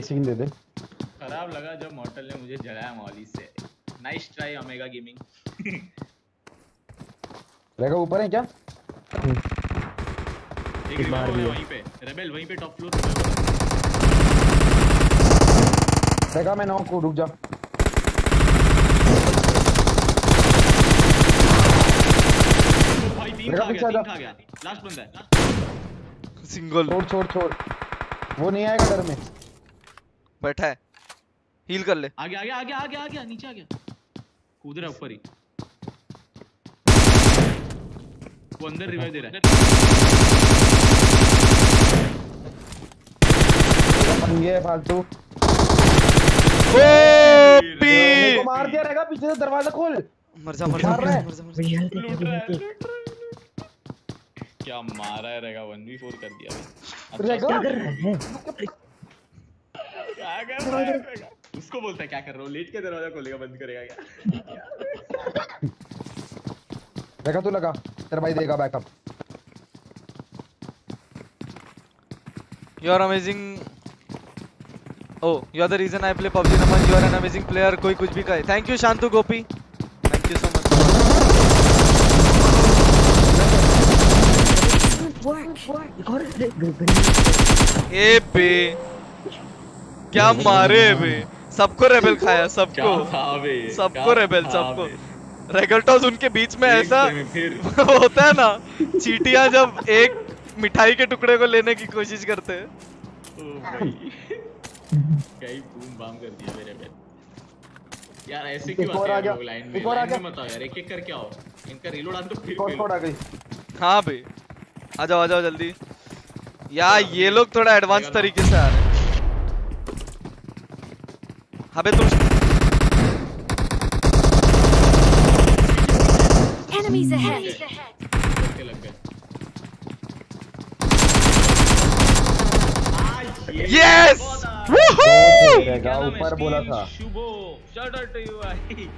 Skin दे दे। खराब लगा जब मॉर्टल ने मुझे जलाया मौली से। नाइस ट्राई ओमेगा गेमिंग रहेगा ऊपर है क्या? एक बार भी वहीं पे। रेबेल वहीं पे टॉप फ्लोर रहेगा मैं नॉक को रुक जा। भाई तीन रेगा खा पीछे गया आ तीन जा। खा गया। लास्ट बंदा है। सिंगल छोड़ छोड़ छोड़। वो नहीं आएगा डर में। बैठा है। हील कर ले। आ गया आ गया आ गया आ गया आ गया नीचे आ गया। कूद रहा ऊपर ही। वो अंदर रिवाइव दे रहा है। पंगे है फालतू। O P. मार दिया रहेगा पीछे से दरवाज़ा खोल। मर जा मर जा मर रहा जा है। है लूट रहा है। क्या मारा है रहेगा 1v4 कर दिया। भाई रहेगा? उसको बोलता है क्या कर रहा हूँ? लेट के दरवाज़ा खोलेगा बंद करेगा क्या? देखा तू तो लगा तेरा भाई देगा backup you are amazing oh you are the reason I play PUBG number you are an amazing player कोई कुछ भी कहे। Thank you Shantu Gopi. Thank you so much A P क्या मारे है बे सबको रेबल खाया सबको। सबको रेबेल सबको? रेगल्टोस उनके बीच में ऐसा होता है ना चीटियाँ जब एक मिठाई के टुकड़े को लेने की कोशिश करते हैं। भाई। बूम बाम कर दिया मेरे पे। यार ऐसे क्यों आते आ हैं लोग लाइन में? आ लाइन में मत आओ यार एक एक करके आओ। इनका रीलोड आन तो फिर fail। आ गई। हाँ बे आ जाओ आ जाओ जल्दी। यार ये लोग थोड़ा एडवांस तरीके से आ रहे हैं। अबे तुम Enemies ahead. यस ऊपर बोला था। शुभो shout out to you भाई।